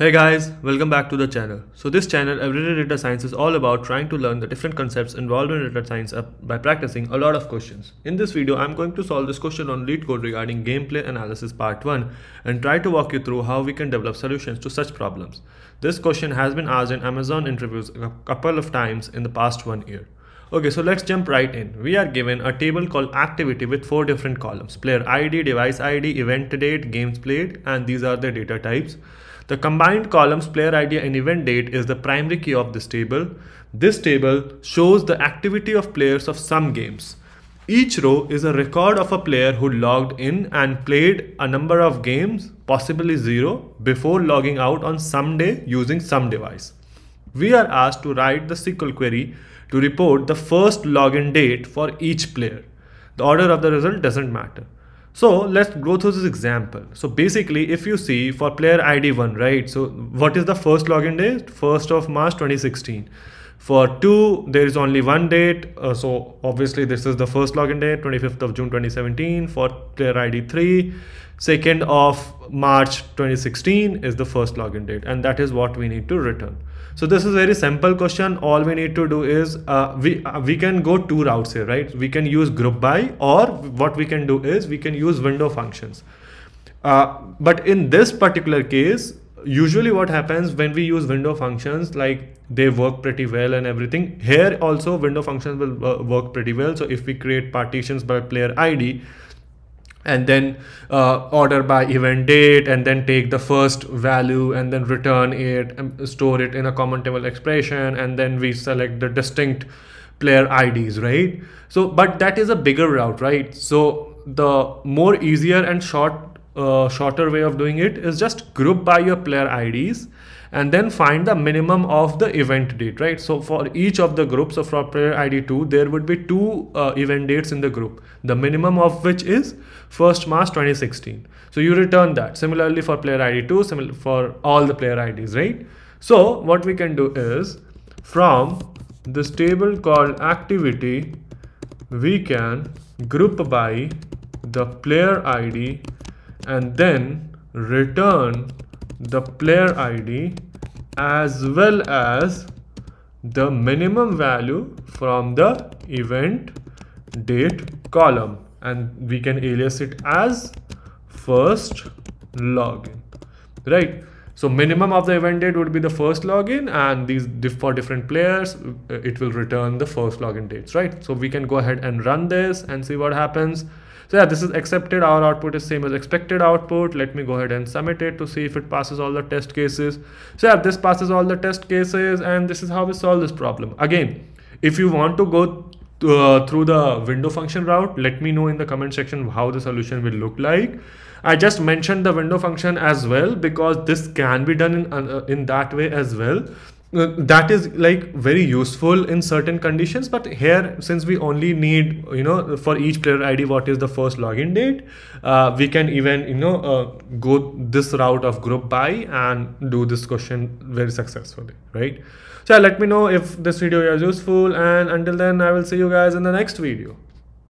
Hey guys, welcome back to the channel. So this channel, Everyday Data Science is all about trying to learn the different concepts involved in data science by practicing a lot of questions. In this video, I'm going to solve this question on LeetCode regarding gameplay analysis part 1 and try to walk you through how we can develop solutions to such problems. This question has been asked in Amazon interviews a couple of times in the past one year. Okay, so let's jump right in. We are given a table called activity with four different columns, player ID, device ID, event date, games played, and these are the data types. The combined columns player ID and event date is the primary key of this table. This table shows the activity of players of some games. Each row is a record of a player who logged in and played a number of games, possibly zero, before logging out on some day using some device. We are asked to write the SQL query to report the first login date for each player. The order of the result doesn't matter. So let's go through this example. So basically, if you see for player ID 1, right? So what is the first login date? 1st of March 2016. For 2, there is only one date. Uh, so obviously this is the first login date, 25th of June 2017. For player ID 3, 2nd of March 2016 is the first login date. And that is what we need to return. So this is very simple question. All we need to do is uh, we uh, we can go two routes here, right? We can use group by or what we can do is we can use window functions. Uh, but in this particular case, usually what happens when we use window functions, like they work pretty well and everything. Here also window functions will uh, work pretty well. So if we create partitions by player ID, and then uh, order by event date and then take the first value and then return it and store it in a common table expression and then we select the distinct player IDs, right? So, but that is a bigger route, right? So the more easier and short, uh, shorter way of doing it is just group by your player IDs and then find the minimum of the event date, right? So for each of the groups, so for player ID 2, there would be two uh, event dates in the group, the minimum of which is 1st March 2016. So you return that. Similarly for player ID 2, similar for all the player IDs, right? So what we can do is from this table called activity, we can group by the player ID and then return the player ID as well as the minimum value from the event date column. And we can alias it as first login right? So minimum of the event date would be the first login and these for different players uh, it will return the first login dates right? So we can go ahead and run this and see what happens so yeah, this is accepted. Our output is same as expected output. Let me go ahead and submit it to see if it passes all the test cases. So yeah, this passes all the test cases and this is how we solve this problem. Again, if you want to go uh, through the window function route, let me know in the comment section how the solution will look like. I just mentioned the window function as well because this can be done in, uh, in that way as well. Uh, that is like very useful in certain conditions but here since we only need you know for each player id what is the first login date uh, we can even you know uh, go this route of group by and do this question very successfully right? So let me know if this video is useful and until then i will see you guys in the next video